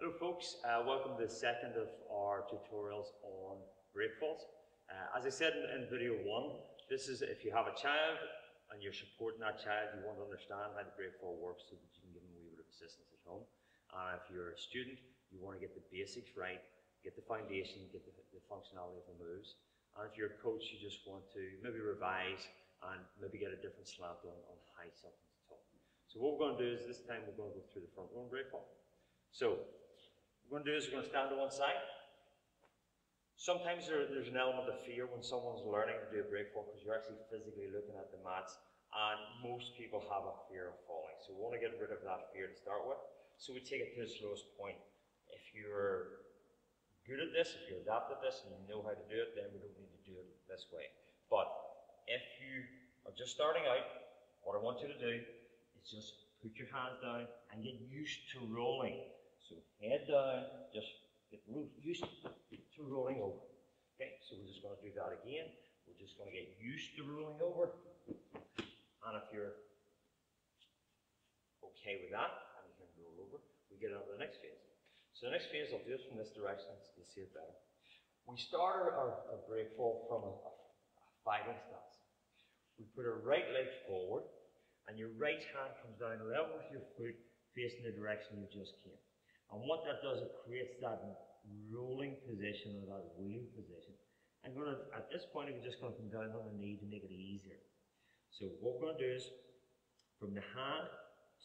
Hello folks, uh, welcome to the second of our tutorials on break falls. Uh, as I said in, in, video one, this is if you have a child and you're supporting that child, you want to understand how the break fall works so that you can give them a wee bit of assistance at home. And if you're a student, you want to get the basics right, get the foundation, get the, the functionality of the moves. And if you're a coach, you just want to maybe revise and maybe get a different slant on, on how something's taught. So what we're going to do is this time we're going to go through the front roll break fall. So we're going to do is we're going to stand to one side. Sometimes there, there's an element of fear when someone's learning to do a break fall because you're actually physically looking at the mats and most people have a fear of falling. So we want to get rid of that fear to start with. So we take it to the slowest point. If you're good at this, if you're adept at this and you know how to do it, then we don't need to do it this way. But if you are just starting out, what I want you to do is just put your hands down and get used to rolling. So head down, just get used to rolling over. Okay, so we're just going to do that again. We're just going to get used to rolling over. And if you're okay with that, and you can roll over, we get on to the next phase. So the next phase, I'll do it from this direction so you see it better. We start our, our, our break fall from a, a, a fighting stance. We put our right leg forward, and your right hand comes down level with your foot, facing the direction you just came. And what that does, it creates that rolling position or that wheeling position. I'm going to, at this point, I'm just going to come down on the knee to make it easier. So what we're going to do is, from the hand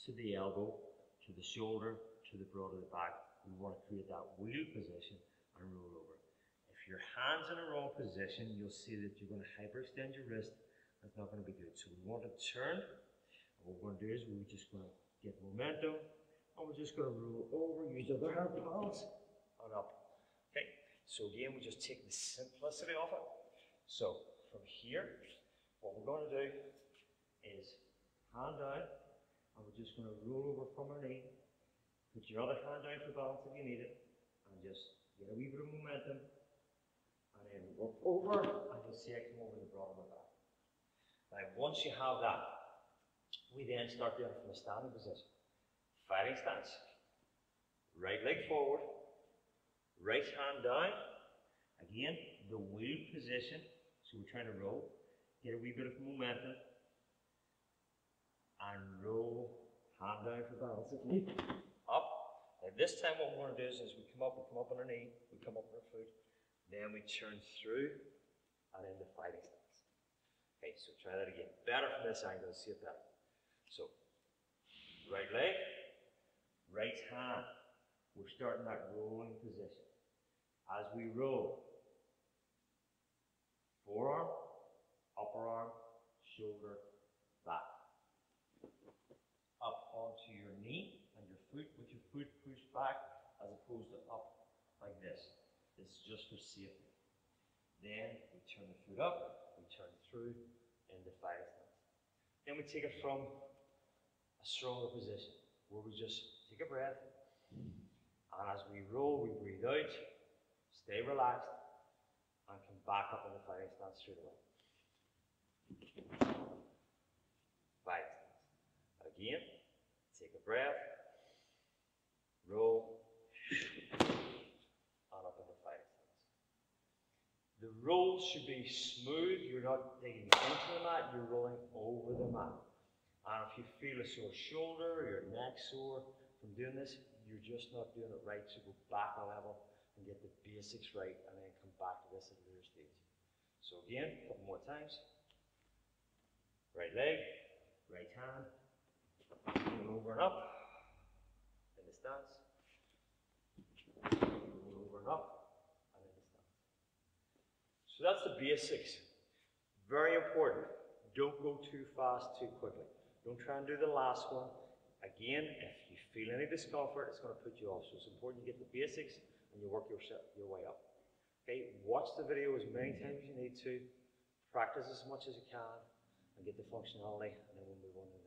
to the elbow, to the shoulder, to the broad of the back, we want to create that wheel position and roll over. If your hand's in a wrong position, you'll see that you're going to hyperextend your wrist. That's not going to be good. So we want to turn. And what we're going to do is we're just going to get momentum and we're just going to roll over, use the other hand balance, and up. Okay, so again, we just take the simplicity of it. So from here, what we're going to do is hand down, and we're just going to roll over from our knee. Put your other hand down for balance if you need it, and just get a wee bit of momentum, and then work over, and you'll see it come over the bottom of that. Now, once you have that, we then start doing it from a standing position. Fighting stance. Right leg forward. Right hand down. Again, the wheel position. So we're trying to roll. Get a wee bit of momentum. And roll. Hand down for balance if need. Up. Now this time what we're going to do is, is we come up, we come up on our knee, we come up on our foot, then we turn through and into fighting stance. Okay, so try that again. Better from this angle, see it better. So, right leg, hand. We're starting that rolling position. As we roll, forearm, upper arm, shoulder, back. Up onto your knee and your foot with your foot pushed back as opposed to up like this. This is just for safety. Then we turn the foot up, we turn through into fighting stance. Then we take it from a stronger position where we just take a breath, and as we roll, we breathe out, stay relaxed, and come back up in the fighting stance straight away. Fighting stance. Again, take a breath, roll, and up in the fighting stance. The roll should be smooth. You're not digging into the mat, you're rolling over the mat. And if you feel a sore shoulder or your neck sore from doing this, you're just not doing it right. So go back a level and get the basics right and then come back to this at a later stage. So again, a couple more times. Right leg, right hand, roll over and up, in the stance. Roll over and up, and in the stance. So that's the basics. Very important. Don't go too fast too quickly. Don't try and do the last one. Again, if you feel any discomfort, it's going to put you off. So it's important you get the basics and you work your, your way up. Okay, watch the video as many times as you need to. Practice as much as you can and get the functionality, and then we'll move on